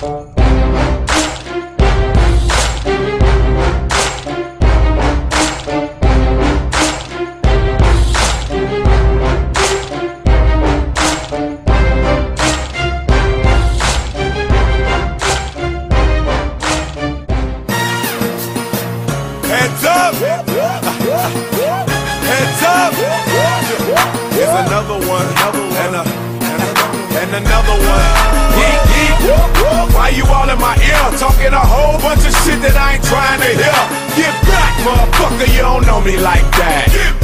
Heads up! Heads up! Here's another one, and, a, and another one. Geek, geek. Ain't trying to hear. Get back, motherfucker, you don't know me like that.